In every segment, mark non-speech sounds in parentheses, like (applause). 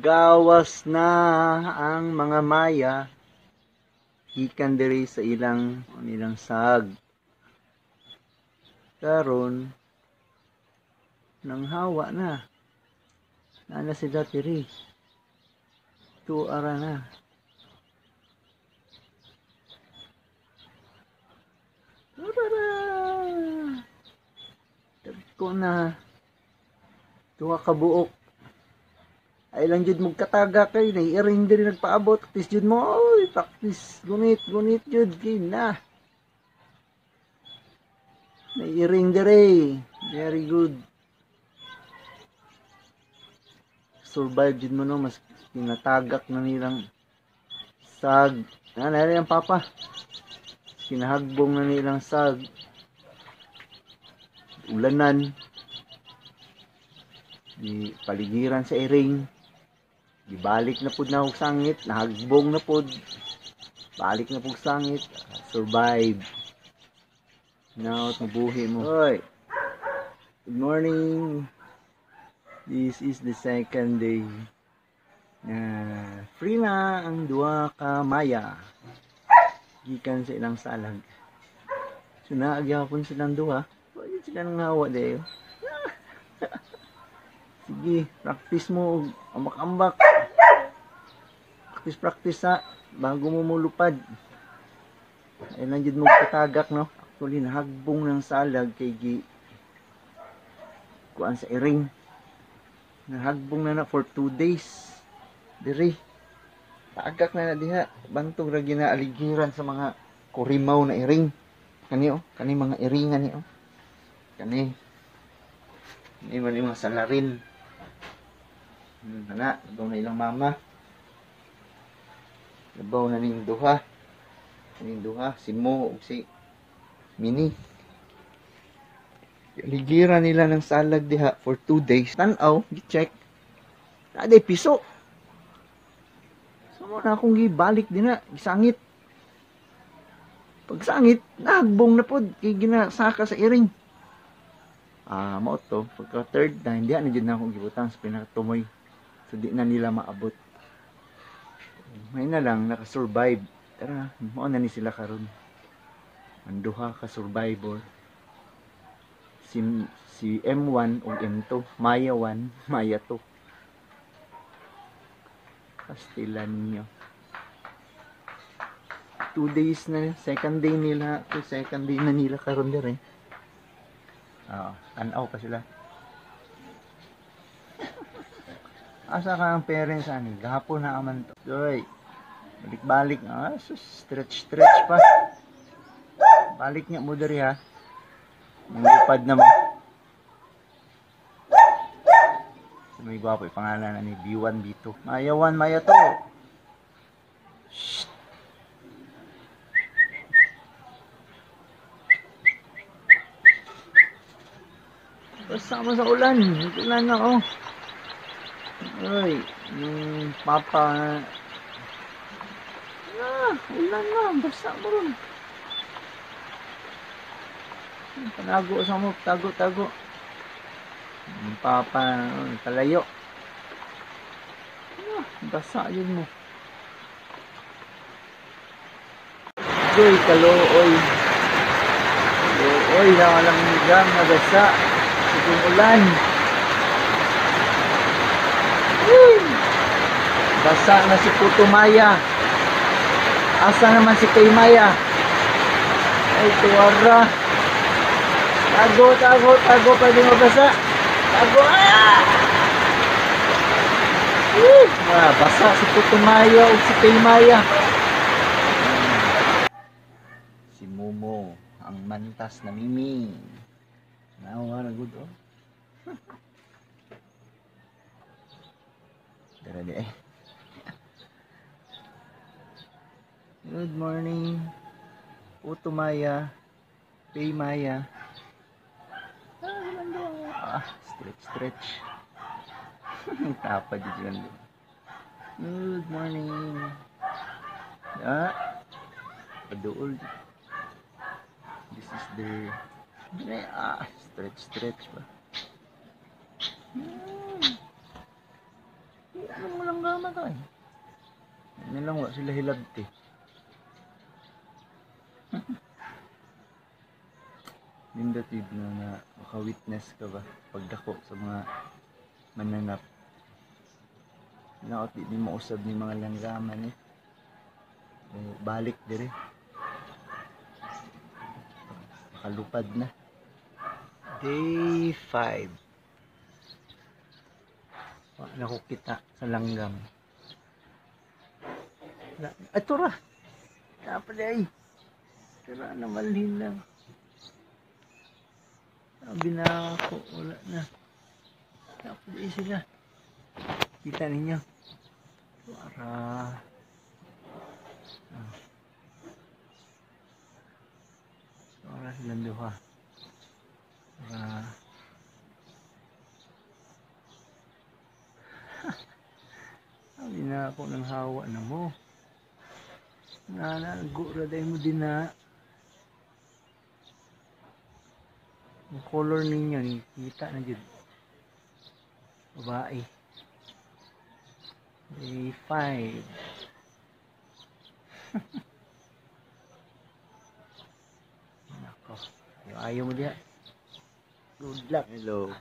Nagawas na ang mga Maya gikan diri sa ilang ilang sag. Karon nang hawa na. Nana sila diri. Tuara na. Turara! Dagko na. Tuwa ka buok. Ay lang jud mo kataga kay na iring diri nagpaabot. Practice jud mo. Oy, practice. Gunit, gunit jud na. Na iring diri. Very good. Survive jud mo no mas kinatagak na nilang sag. Ano na ang papa. Kinahagbong na nilang sag. Ulanan. Di paligiran sa iring. Gibalik na pud na og sangit, nahagbong na pud. Balik na pud sangit, survive. Now, mabuhi mo. Hoy. Good morning. This is the second day. Na free na ang duha ka maya. Gikan sa ilang salag. So naagyapon silang duha. Pwede sila nang hawa dayo. (laughs) Sige, practice mo ambak-ambak. Practice practice ha bago mo mulupad. Ay jud mo katagak no. Actually nahagbong ng salag kay gi kuan sa iring. Nahagbong na na for 2 days. Diri. Tagak na na diha. Bantog ra ginaaligiran sa mga kurimaw na iring. Kani oh, kani mga iringan ni oh. Kani. Ni man yung mga salarin. Hmm, na, na ilang mama. Labaw na ning duha. Ning duha, si Mo ug si Mini. Ligira nila ng salag diha for 2 days. Tanaw, gi-check. Naday piso. So mo na akong gibalik din na, gisangit. Pagsangit, nahagbong na pod kay ginasaka sa iring. Ah, mo to, pagka third time, di na na akong gibutang sa pinakatumoy. So di na nila maabot. May na lang naka-survive. Tara, mo na ni sila karon. Ang duha ka survivor. Si si M1 ug M2, Maya 1, (laughs) Maya 2. Kastilan niyo. Two days na, second day nila, to second day na nila karon dire. Ah, tanaw pa sila. Asa ka ang parents ani? Gahapon na aman to. Doy. Balik-balik ah, stretch stretch pa. Balik niya mo diri ha. Nangipad naman. So, may gwapo yung pangalan na ni B1, B2. Maya 1, Maya 2. Shh. Kasama sa ulan. Ulan na oh. Ay, yung papa. Ulan na. Basta mo rin. Panago sa mo. Tago, tago. Yung papa, kalayo. Ah, basa yun mo. Joy, kalooy. Kalooy, lang hanggang nagasa. Sigong ulan. Uy! Basa na si Puto Maya. Asa naman si Kay Maya? Ay, tuwara. Tago, tago, tago. Pwede mo basa. Tago, ah! Uy! Ah, basa si Puto Maya o si Kay Maya. Si Momo, ang mantas na mimi. Nawa na good, oh. (laughs) Tara di eh. Good morning. Puto Maya. Pay Maya. Ah, stretch, stretch. (laughs) Tapa di dyan. Good morning. Ah, paduol. This is the ah, stretch, stretch ba? Hmm. Ano mo lang gama ka eh. Ano lang wa sila hilabti. Nindatid na na maka-witness ka ba pagdako sa mga mananap. Naot di mo usab ni mga langgaman eh. Eh, balik dire. Makalupad na. Day 5. Wala ko kita sa langgam. Wala. Ato ra. Dapat ay. Tara na malhin lang. Sabi na ako, wala na. Dapat ay sila. Kita ninyo. Para. Ah. Para silang duha. Para. (laughs) Sabi na ako ng hawa na mo. Nanago ra dahil mo din na. Ang color ninyo, nakikita na dyan. Babae. Day 5. (laughs) Nako. Ayaw, mo diya. Good luck. Hello.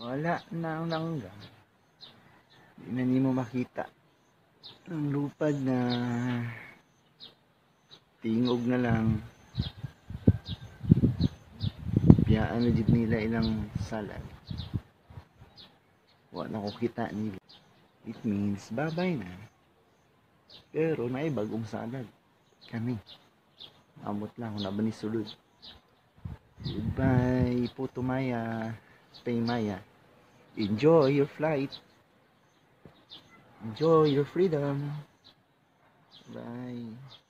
Wala na ang langgam. Hindi na ni mo makita. Ang lupad na tingog na lang. Na dito nila ilang salad. Wala ko kita nila. It means bye-bye na. Pero na bagong salad. Kami. Amot lang naman ni sulod. Goodbye, Puto Maya. Stay Maya. Enjoy your flight. Enjoy your freedom. Bye.